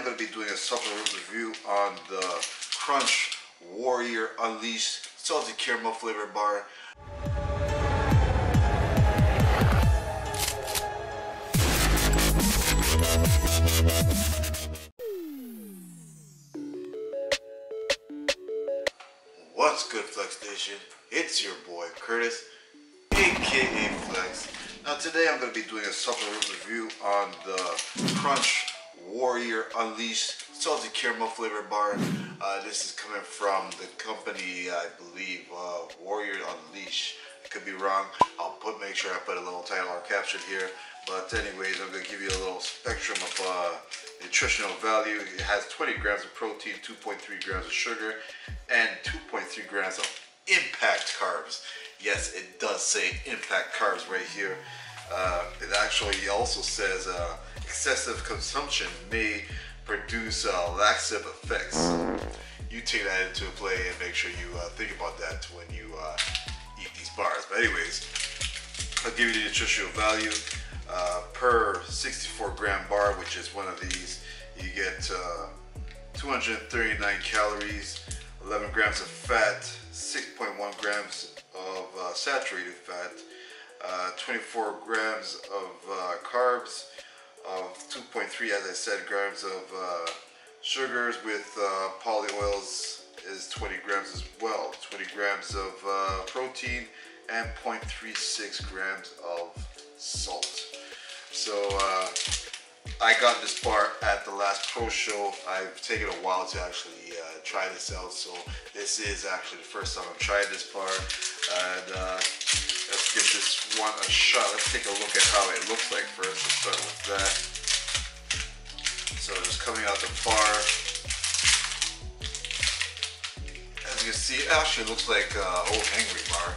I'm going to be doing a supplement review on the Crunch Warrior Unleashed Salty Caramel Flavor Bar. What's good, Flex Nation? It's your boy Curtis, aka Flex. Now, today I'm going to be doing a supplement review on the Crunch Warrior Unleashed Salty Caramel Flavor Bar. Uh, this is coming from the company, I believe, uh, Warrior Unleashed. Could be wrong. I'll put make sure I put a little title or caption here. But anyways, I'm going to give you a little spectrum of uh, nutritional value. It has 20 grams of protein, 2.3 grams of sugar, and 2.3 grams of impact carbs. Yes, it does say impact carbs right here. Uh, it actually also says uh, excessive consumption may produce uh, laxative effects. You take that into play and make sure you uh, think about that when you uh, eat these bars. But anyways, I'll give you the nutritional value. Uh, per 64 gram bar, which is one of these, you get uh, 239 calories, 11 grams of fat, 6.1 grams of uh, saturated fat, uh, 24 grams of carbs, of 2.3, as I said, grams of uh, sugars with polyols is 20 grams as well, 20 grams of protein, and 0.36 grams of salt. So uh, I got this bar at the last pro show. I've taken a while to actually uh, try this out. So this is actually the first time I've tried this bar. And uh, let's give this one a shot. Let's take a look at how it looks like first. Let's start with that. So just coming out the bar. As you can see, it actually looks like uh, O. Henry bar.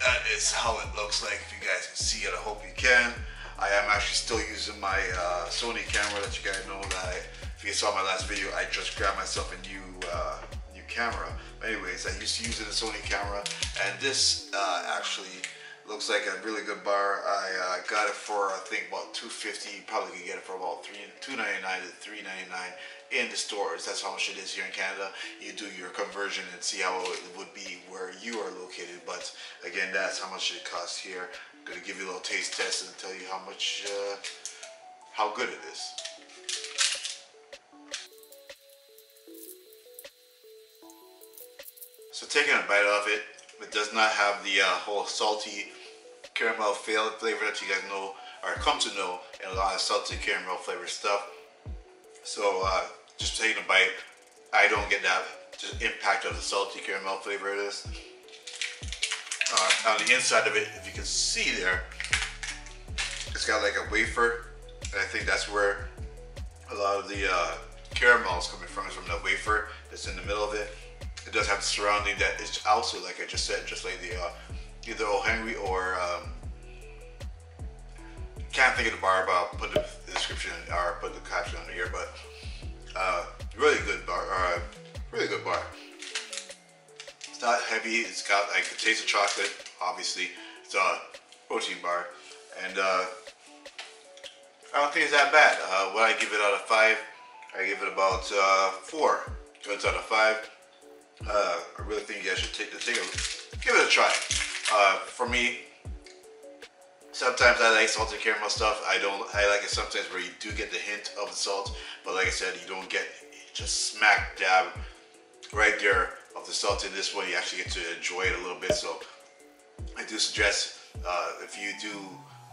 That is how it looks like. If you guys can see it, I hope you can. I am actually still using my uh, Sony camera that you guys know that I, if you saw my last video, I just grabbed myself a new uh, camera. But anyways, I used to use it a Sony camera and this uh, actually looks like a really good bar. I uh, got it for I think about 250. You Probably could get it for about three 299 to 399 in the stores. That's how much it is here in Canada. You do your conversion and see how it would be where you are located. But again, that's how much it costs here I'm gonna give you a little taste test and tell you how much, uh, how good it is. So taking a bite of it, it does not have the uh, whole salty caramel flavor that you guys know or come to know and a lot of salty caramel flavor stuff. So uh, just taking a bite, I don't get that impact of the salty caramel flavor of this uh, on the inside of it, if you can see there, it's got like a wafer, and I think that's where a lot of the uh, caramel is coming from, is from the wafer that's in the middle of it. It does have the surrounding that is also, like I just said, just like the uh, either O. Henry or um, can't think of the bar, but I'll put the description or put the caption on here. But uh, really good bar, uh, really good bar It's not heavy. It's got like a taste of chocolate, obviously. It's a protein bar. And uh, I don't think it's that bad. Uh, what I give it out of five, I give it about uh, four goods out of five. Uh, I really think you guys should take, take a, give it a try. Uh, for me, sometimes I like salted caramel stuff. I don't, I like it sometimes where you do get the hint of the salt, but like I said, you don't get just smack dab right there of the salt in this one, you actually get to enjoy it a little bit. So I do suggest uh, if you do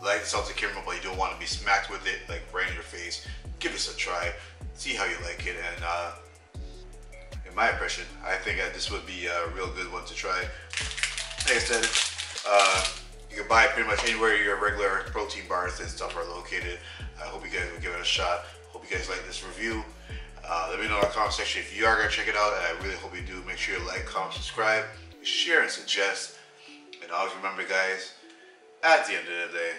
like salted caramel, but you don't want to be smacked with it like right in your face, give this a try. See how you like it. And uh, in my impression, think that this would be a real good one to try. Like I said, uh, you can buy it pretty much anywhere your regular protein bars and stuff are located. I hope you guys will give it a shot. Hope you guys like this review. Uh, let me know in the comment section if you are going to check it out, I really hope you do. Make sure you like, comment, subscribe, share, and suggest. And always remember, guys, at the end of the day,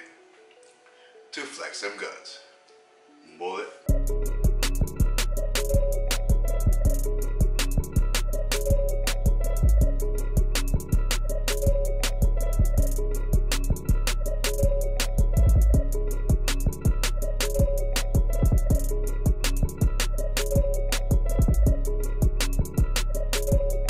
to flex them guns. Bullet